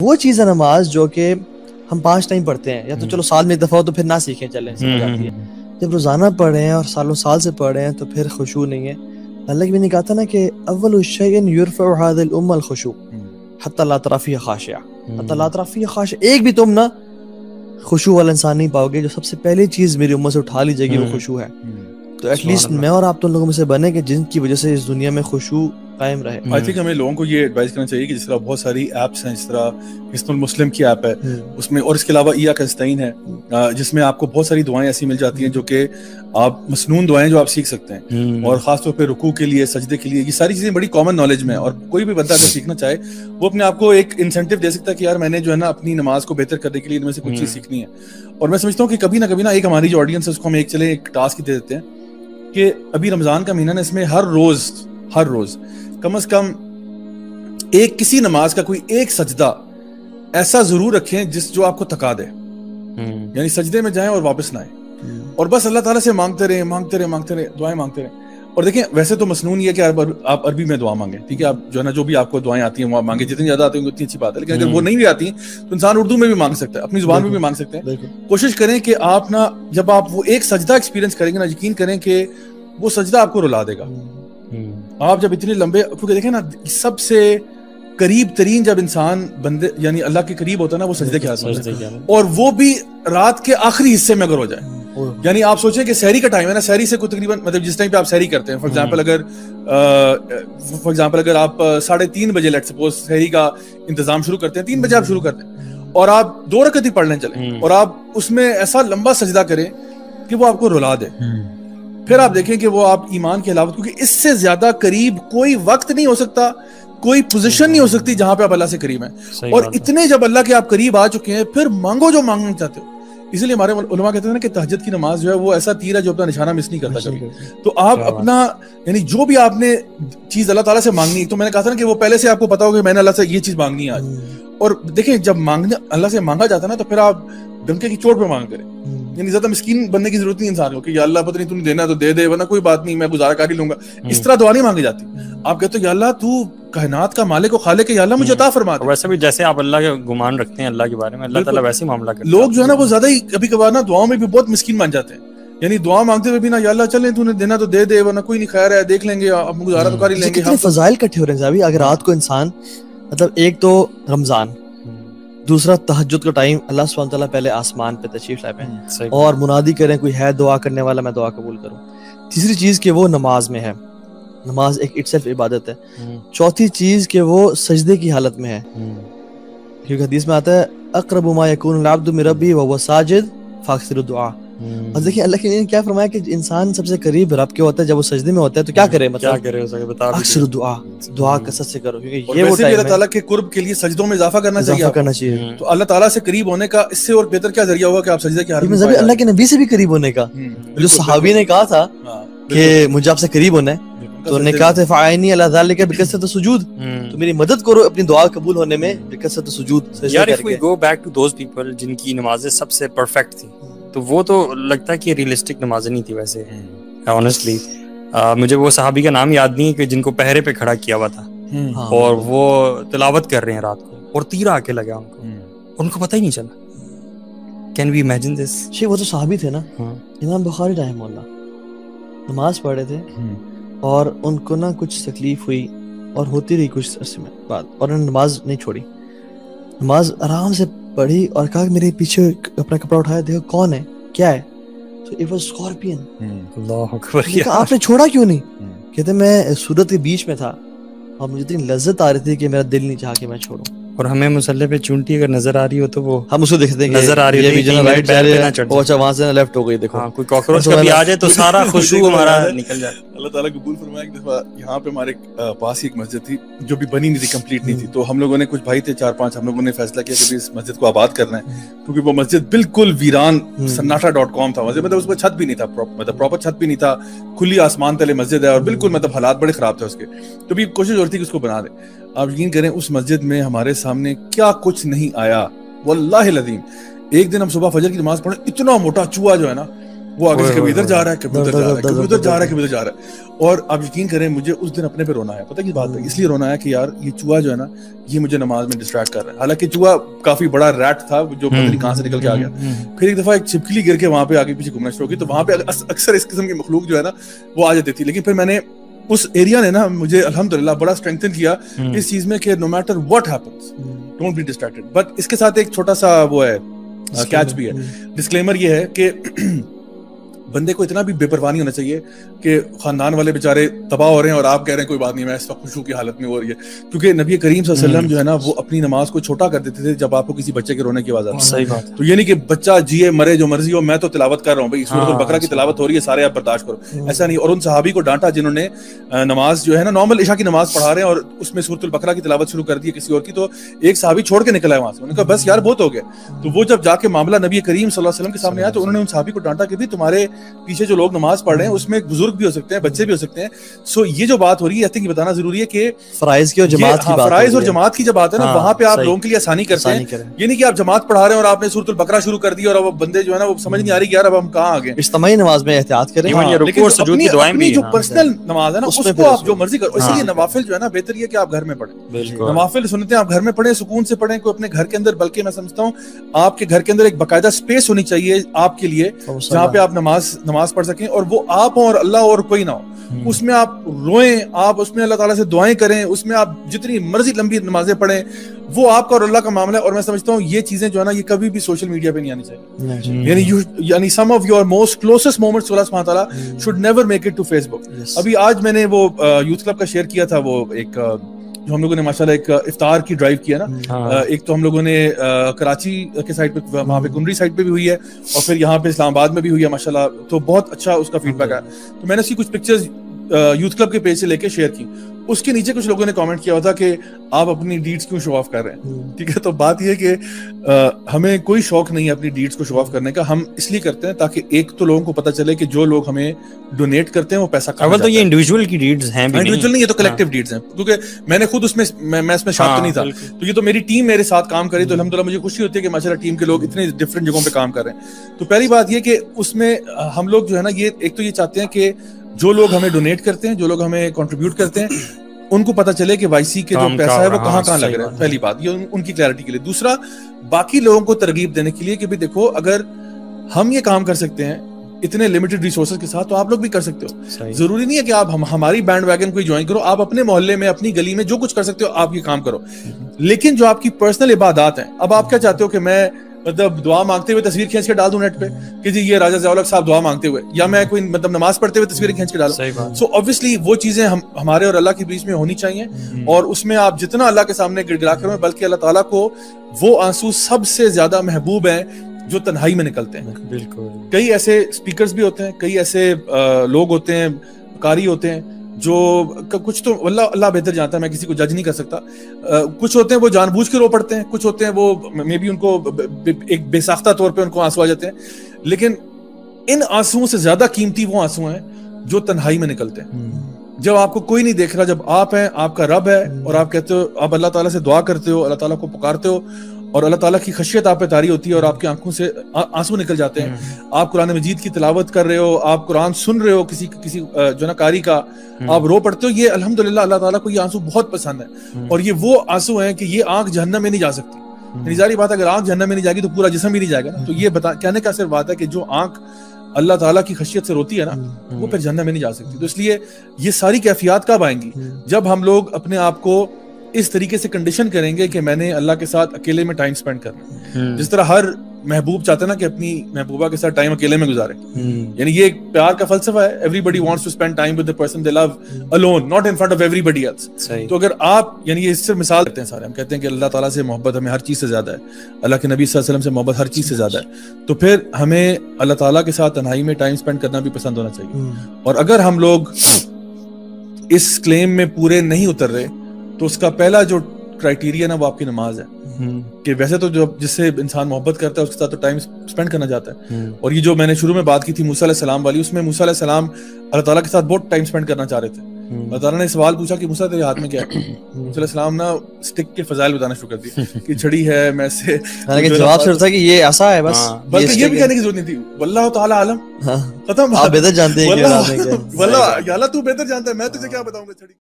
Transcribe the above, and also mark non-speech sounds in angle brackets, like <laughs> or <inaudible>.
वो चीज़ है नमाज़ जो कि हम पाँच टाइम पढ़ते हैं या तो चलो साल में एक दफ़ा हो तो फिर ना सीखें चलें समझ आती है। जब रोज़ाना पढ़ रहे हैं और सालों साल से पढ़ रहे हैं तो फिर खुशू नहीं है। अल्लाह की मैंने कहा था ना कि अव्वल शैन युरफ़ उम्मल खुशू हत्ता ला तरफ़ी खाशिया। तरफ़ी एक भी तुम ना खुशू वाला इंसान नहीं पाओगे जो सबसे पहली चीज़ मेरी उम्र से उठा ली जाएगी वो खुशू है। तो एटलीस्ट मैं और आप तो लोगों में से बने कि जिनकी वजह से इस दुनिया में खुशू कायम रहे। आई थिंक हमें लोगों को ये एडवाइस करना चाहिए कि जिस तरह बहुत सारी एप्स हैं जिस तरह हिस्नुल मुस्लिम की ऐप है उसमें और इसके अलावा ईया कंस्टाइन है जिसमें आपको बहुत सारी दुआएँ ऐसी मिल जाती हैं जो कि आप मसनून दुआएँ जो आप सीख सकते हैं। और खासतौर पर रुकू के लिए सजदे के लिए ये सारी चीज़ें बड़ी कॉमन नॉलेज में है। और कोई भी बंदा अगर सीखना चाहे वो अपने आप को एक इंसेंटिव दे सकता है कि यार मैंने जो है ना अपनी नमाज़ को बेहतर करने के लिए इनमें से कुछ चीज़ सीखनी है। और मैं समझता हूँ कि कभी ना कभी ना एक हमारी जो ऑडियंस है उसको हम एक चले एक टास्क दे देते हैं कि अभी रमज़ान का महीना ना इसमें हर रोज हर रोज। कम अज कम एक किसी नमाज़ का कोई एक सजदा ऐसा ज़रूर रखें जिस जो आपको थका दे। हम्म। यानी सजदे में जाएँ और वापस ना आए हम्म। और बस अल्लाह ताला से मांगते रहे मांगते रहे मांगते रहे दुआएँ मांगते रहे। और देखें वैसे तो मसनून ये कि आप अरबी में दुआ मांगे ठीक है? आप जो है ना जो भी आपको दुआएँ आती हैं वो मांगे। जितनी ज़्यादा आती हैं उतनी अच्छी बात है। लेकिन अगर वो हम्म। नहीं भी आती तो इंसान उर्दू में भी मांग सकता है अपनी ज़ुबान में भी मांग सकते हैं। कोशिश करें कि आप ना जब आप वो एक सजदा एक्सपीरियंस करेंगे ना यकीन करें कि वो सजदा आपको रुला देगा। आप जब इतने लंबे क्योंकि देखें ना सबसे करीब तरीन जब इंसान बंदे यानी अल्लाह के करीब होता है ना वो सजदे के आसमान और वो भी रात के आखिरी हिस्से में अगर हो जाए। यानी आप सोचें कि शहरी का टाइम है ना शहरी से कुछ तकरीबन मतलब जिस टाइम पे आप शहरी करते हैं फॉर एग्जांपल अगर फॉर एग्जांपल अगर आप साढ़े तीन बजे लेट सपोज़ शहरी का इंतज़ाम शुरू करते हैं तीन बजे आप शुरू करते हैं। और आप दो रकत ही पढ़ने चले। हम्म। और आप उसमें ऐसा लंबा सजदा करें कि वो आपको रुला दे। हम्म। फिर आप देखें कि वो आप ईमान के अलावा क्योंकि इससे ज़्यादा करीब कोई वक्त नहीं हो सकता कोई पोजीशन नहीं हो सकती जहाँ पे आप अल्लाह से करीब हैं। और इतने जब अल्लाह के आप करीब आ चुके हैं फिर मांगो जो मांगना चाहते हो। इसलिए हमारे उलमा कहते हैं ना कि तहजद की नमाज़ जो है वो ऐसा तीर है जो अपना निशाना मिस नहीं करता कभी। तो आप अपना यानी जो भी आपने चीज़ अल्लाह ताला से मांगनी तो मैंने कहा था ना कि वो पहले से आपको पता हो कि मैंने अल्लाह से ये चीज़ मांगनी है आज। हम्म। और देखिए जब मांगने अल्लाह से मांगा जाता है ना तो फिर आप डंके की चोट पे मांग करें। यानी ज़्यादा मिस्कीन बनने की ज़रूरत नहीं इंसान को कि अल्लाह पता नहीं तुमने देना तो दे दे वरना कोई बात नहीं मैं गुजारा कर ही लूँगा। हम्म। इस तरह दुआ नहीं मांगी जाती। आप कहते हो अल्लाह तू कायनात का मालिक को खाले के अल्लाह मुझे अता फरमा वैसे भी जैसे आप अल्लाह के गुमान रखते हैं अल्लाह के बारे में अल्लाह ताला वैसे ही मामला करते लोग जो है ना वो ज़्यादा ही कभी कभार ना दुआओं में भी बहुत मिस्किन मान जाते हैं। यानी दुआ मांगते हुए भी ना अल्लाह चले तूने देना तो दे दे वरना कोई नहीं खैर है देख लेंगे अब गुजारा तो कर ही लेंगे हम फजाइल इकट्ठे हो रहे हैं अभी अगर रात को इंसान मतलब एक तो रमज़ान दूसरा तहजद का टाइम अल्लाह सुबह ताला पहले आसमान पे तशरीफ़ लाए और मुनादी करें कोई है दुआ करने वाला मैं दुआ कबूल करूँ तीसरी चीज़ के वो नमाज़ में है नमाज़ एक इटसेल्फ इबादत है हम्म। चौथी चीज़ के वो सजदे की हालत में है हम्म। क्योंकि हदीस में आता है अक्रबुमा यकून रब्बी व साजिद फाखिर दुआ हम्म। और देखिए अल्लाह के क्या फरमाया कि इंसान सबसे करीब रब के होता है जब वो सजदे में होता है तो क्या करे मतलब? क्या करे उसे बता अक्सर दुआ दुआ कसरत से करो क्योंकि ये वो टाइम अल्लाह ताला के कुर्ब के लिए सजदों में इजाफा करना चाहिए करना चाहिए। तो अल्लाह ताला से करीब होने का इससे और बेहतर क्या ज़रिया होगा कि आप सजदे के हाल में अल्लाह के नबी से भी करीब होने का जो सहाबी ने कहा था हाँ, कि मुझे आपसे करीब होना है। तो उन्होंने कहा था फायनी अल्लाह ज़ालिका बिकसरत सुजूद। हम्म। तो मेरी मदद करो अपनी दुआ कबूल होने में बिकसरत सुजूद यार if we go back to those people जिनकी नमाजें सबसे परफेक्ट थी तो वो तो लगता है कि रियलिस्टिक नमाजें नहीं थी वैसे। Honestly hmm. मुझे वो सहाबी का नाम याद नहीं है कि जिनको पहरे पे खड़ा किया हुआ था। हम्म। हाँ। और वो तिलावत कर रहे हैं रात को और तीर आके लगा उनको। उनको पता ही नहीं चला। कैन वी इमेजिन दिस वो तो सहाबी थे ना। हाँ। इमाम बुखारी रहमहुल्लाह नमाज़ पढ़े थे। और उनको ना कुछ तकलीफ़ हुई और होती रही कुछ अरसे में बाद और उन्होंने नमाज़ नहीं छोड़ी। नमाज़ आराम से पढ़ी और कहा मेरे पीछे अपना कपड़ा उठाया देखो कौन है क्या है? तो इट वाज स्कॉर्पियन आपने छोड़ा क्यों नहीं? हम्म। कहते मैं सूरत के बीच में था और मुझे इतनी लज्जत आ रही थी कि मेरा दिल नहीं चाह के मैं छोड़ू. और हमें मुसल्ले पे चूंटी अगर नज़र आ रही हो तो वो हम उसको देखते हैं नज़र आ रही है जो राइट जा रहे हैं अच्छा वहाँ से लेफ़्ट हो गई देखो। हाँ, कोई कॉकरोच कभी आ जाए तो सारा <laughs> खुशबू हमारा निकल जाए। अल्लाह ताला कबूल फरमाए एक दफ़ा यहाँ पे हमारे पास ही एक मस्जिद थी जो भी बनी नहीं थी कंप्लीट नहीं थी। तो हम लोगों ने कुछ भाई थे चार पाँच हम लोगों ने फैसला किया कि इस मस्जिद को आबाद करना है। क्योंकि वो मस्जिद बिल्कुल वीरान हम्म। सन्नाटा डॉट कॉम था मस्जिद। मतलब उसमें छत भी नहीं था मतलब प्रॉपर छत भी नहीं था। खुली आसमान तले मस्जिद है और बिल्कुल मतलब हालात बड़े खराब थे उसके। तो भी कोशिश रही थी कि उसको बना दे। आप यकीन करें उस मस्जिद में हमारे सामने क्या कुछ नहीं आया। वल्लाह लदीम एक दिन हम सुबह फजर की नमाज़ पढ़े इतना मोटा चूहा जो है ना वो आगे से कभी इधर जा रहा है कभी उधर जा रहा है कभी उधर जा रहा है कभी उधर जा रहा है। और आप यकीन करें मुझे उस दिन अपने पे रोना है। पता की बात है? इसलिए रोना है कि यार ये चूहा जो है ना ये मुझे नमाज़ में डिस्ट्रैक्ट कर रहा है। हालाँकि चूहा काफ़ी बड़ा रैट था जो पता नहीं कहाँ से निकल के आ गया। फिर एक दफ़ा एक छिपकली गिर के वहाँ पे आगे पीछे घूमना शुरू गई तो वहाँ पे अक्सर इस किस्म की मखलूक जो है ना वो आ जाती थी। लेकिन फिर मैंने उस एरिया ने ना मुझे अल्हम्दुलिल्लाह बड़ा स्ट्रेंथन किया इस चीज़ में कि no matter what happens don't be distracted but इसके साथ एक छोटा सा वो है कैच भी है। डिस्क्लेमर ये है कि <clears throat> बंदे को इतना भी बेपरवाह नहीं होना चाहिए कि खानदान वाले बेचारे तबाह हो रहे हैं और आप कह रहे हैं कोई बात नहीं मैं इस वक्त खुशू की हालत में हो। रही है क्योंकि नबी करीम वसल्लम हम्म। जो है ना वो अपनी नमाज़ को छोटा कर देते थे जब आपको किसी बच्चे के रोने की आवाज़ आती सही बात तो ये नहीं कि बच्चा जिए मरे जो मर्ज़ी हो मैं तो तिलावत कर रहा हूँ भाई सूरत हाँ, बकरा की तिलावत हो रही है सारे आप बर्दाश्त करो। हम्म। ऐसा नहीं और उन सहाबी को डांटा जिन्होंने नमाज़ जो है ना नॉर्मल ईशा की नमाज़ पढ़ा रहे हैं और उसमें सूरत बकरा की तिलावत शुरू कर दी किसी और की तो एक सहाबी छोड़ के निकला है वहाँ से। उन्होंने कहा बस यार बहुत हो गया। तो वो जब जाके मामला नबी करीम वसल्लम के सामने आया तो उन्होंने उन सहाबी को डांटा कि भी तुम्हारे पीछे जो लोग नमाज़ पढ़ रहे हैं उसमें बुज़ुर्ग भी हो सकते हैं बच्चे भी हो सकते हैं। सो ये जो बात हो रही है आई थिंक बताना ज़रूरी है कि फराइज की और जमात की हाँ, बात फराइज और जमात की जब बात है ना वहाँ पे आप लोगों के लिए आसानी करते हैं। ये नहीं कि आप जमात पढ़ा रहे हैं और आपने सूरतुल बकरा शुरू कर दिया और अब बंदे जो है ना वो समझ नहीं आ रही यार अब हम कहाँ आ गए इज्तमाही नमाज़ में एहतियात करें। जो पर्सनल नमाज़ है ना उसको आप जो मर्ज़ी करो। इसलिए हाँ। नवाफिल जो है ना बेहतर ये कि आप घर में पढ़े। नवाफिल सुनते हैं आप घर में पढ़े सुकून से पढ़े कोई अपने घर के अंदर बल्कि मैं समझता हूँ आपके घर के अंदर एक बाकायदा स्पेस होनी चाहिए आपके लिए जहाँ पे आप नमाज़ नमाज़ पढ़ सकें और वो आप हो और अल्लाह और कोई ना हो। हम्म। उसमें आप रोएँ आप उसमें अल्लाह ताला से दुआएँ करें उसमें आप जितनी मर्ज़ी लंबी नमाजें पढ़ें वो आपका और अल्लाह का मामला है और मैं समझता हूँ ये चीज़ें जो है ना ये कभी भी सोशल मीडिया पे नहीं आनी चाहिए। यानी यू यानी some of your most closest moments Allah Subhan ताला should never make it to Facebook अभी आज मैंने वो यूथ क्लब का शेयर किया था वो एक जो हम लोगों ने माशाल्लाह एक इफ्तार की ड्राइव किया ना हाँ। एक तो हम लोगों ने कराची के साइड पे वहाँ पे कुंडरी साइड पे भी हुई है और फिर यहाँ पे इस्लामाबाद में भी हुई है माशाल्लाह। तो बहुत अच्छा उसका फीडबैक आया। तो मैंने उसकी कुछ पिक्चर्स यूथ क्लब के पेज से लेके शेयर की। उसके नीचे कुछ लोगों ने कमेंट किया था कि आप अपनी डीड्स क्यों शो ऑफ़ कर रहे हैं? हम्म। ठीक है तो बात यह कि हमें कोई शौक नहीं है अपनी डीड्स को शो ऑफ़ करने का। हम इसलिए करते हैं ताकि एक तो लोगों को पता चले कि जो लोग हमें डोनेट करते हैं वो पैसा अव्वल तो ये इंडिविजुअल की डीड्स हैं इंडिविजुअल नहीं। ये तो कलेक्टिव हाँ। डीड्स हैं। क्योंकि मैंने खुद उसमें मैं, मैं इसमें शामिल हाँ, नहीं था। तो ये तो मेरी टीम मेरे साथ काम करी तो हम्म। अलहमदुल्ला मुझे खुशी होती है कि माशाल्लाह टीम के लोग इतने डिफरेंट जगहों पे काम कर रहे हैं। तो पहली बात ये कि उसमें हम लोग जो है ना ये एक तो ये चाहते हैं कि जो लोग हमें डोनेट करते हैं जो लोग हमें कंट्रीब्यूट करते हैं उनको पता चले कि वाईसी के जो पैसा है वो कहाँ कहाँ लग रहा है। पहली बात ये उनकी क्लैरिटी के लिए। दूसरा बाकी लोगों को तरगीब देने के लिए कि भाई देखो अगर हम ये काम कर सकते हैं इतने लिमिटेड रिसोर्सेज के साथ तो आप लोग भी कर सकते हो। ज़रूरी नहीं है कि आप हम हमारी बैंड वैगन को ज्वाइन करो आप अपने मोहल्ले में अपनी गली में जो कुछ कर सकते हो आप ये काम करो। लेकिन जो आपकी पर्सनल इबादत है अब आप क्या चाहते हो कि मैं मतलब दुआ मांगते हुए तस्वीर खींच के डाल दूँ नेट पे? कि जी ये राजा जयालक साहब दुआ मांगते हुए। या मैं कोई मतलब नमाज़ पढ़ते हुए तस्वीर खींच के डालूं? सो ऑब्वियसली वो चीज़ें हम हमारे और अल्लाह के बीच में होनी चाहिए। हम्म। और उसमें आप जितना अल्लाह के सामने गिड़गिड़ा करो बल्कि अल्लाह ताला को वो आँसू सबसे ज़्यादा महबूब है जो तन्हाई में निकलते हैं। बिल्कुल। कई ऐसे स्पीकर्स भी होते हैं कई ऐसे लोग होते हैं कारी होते हैं जो कुछ तो अल्लाह अल्लाह बेहतर जानता है मैं किसी को जज नहीं कर सकता। आ, कुछ होते हैं वो जानबूझ के रो पड़ते हैं कुछ होते हैं वो मे बी उनको एक बेसाख्ता तौर पे उनको आँसू आ जाते हैं। लेकिन इन आंसुओं से ज़्यादा कीमती वो आँसू हैं जो तन्हाई में निकलते हैं। हम्म। जब आपको कोई नहीं देख रहा जब आप हैं आपका रब है और आप कहते हो आप अल्लाह ताला से दुआ करते हो अल्लाह ताला को पुकारते हो और अल्लाह ताला की खशियत आप पे तारी होती है और आपकी आँखों से आँसू निकल जाते हैं। हम्म। आप कुरान मजीद की तिलावत कर रहे हो आप कुरान सुन रहे हो किसी किसी जो ना कारी का हम्म। आप रो पड़ते हो ये अल्हम्दुलिल्लाह अल्लाह ताला को ये आँसू बहुत पसंद है। हम्म। और ये वो आँसू हैं कि ये आँख जहन्नम में नहीं जा सकती। निजारी बात अगर आँख जहन्नम में नहीं जाएगी तो पूरा जिसम भी नहीं जाएगा ना। तो ये बता कहने का सिर्फ़ बात है कि जो आँख अल्लाह ताला की खशियत से रोती है ना वो फिर जहन्नम में नहीं जा सकती। तो इसलिए ये सारी कैफियत कब आएँगी? जब हम लोग अपने आप को इस तरीके से कंडीशन करेंगे कि मैंने अल्लाह के साथ अकेले में टाइम स्पेंड करना हम्म। जिस तरह हर महबूब चाहते ना कि अपनी महबूबा के साथ टाइम अकेले में गुजारे। हम्म। यानी ये एक प्यार का फलसफा है। Everybody wants to spend time with the person they love alone not in front of everybody else तो अगर आप यानी ये इससे मिसाल देते हैं सारे हम कहते हैं कि अल्लाह ताला से मोहब्बत हमें हर चीज़ से ज़्यादा है। अल्लाह के नबी वसल्लम से मोहब्बत हर चीज़ से ज़्यादा है। तो फिर हमें अल्लाह ताला के साथ तन्हाई में टाइम स्पेंड करना भी पसंद होना चाहिए। हम्म। और अगर हम लोग इस क्लेम में पूरे नहीं उतर रहे तो उसका पहला जो क्राइटेरिया ना वो आपकी नमाज़ है। हम्म। कि वैसे तो जो जिससे इंसान मोहब्बत करता है उसके साथ तो टाइम स्पेंड करना चाहता है। हम्म। और ये जो मैंने शुरू में बात की थी मूसा सलाम वाली उसमें मूसा सलाम अल्लाह ताला के साथ बहुत टाइम स्पेंड करना चाह रहे थे। अल्लाह ताला ने सवाल पूछा कि मूसा तेरे हाथ में क्या है? मूसा सलाम ना स्टिक के फजाइल बताना शुरू कर दिए कि छड़ी है मैं से हालाँकि जवाब सिर्फ़ था कि ये ऐसा है बस हाँ, बल्कि ये भी कहने की ज़रूरत नहीं थी। वल्लाह ताला आलम। हाँ। खत्म। आप बेहतर जानते हैं कि वल्लाह वल्लाह तू बेहतर जानता है मैं तुझे क्या बताऊँगा छड़ी?